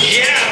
Yeah.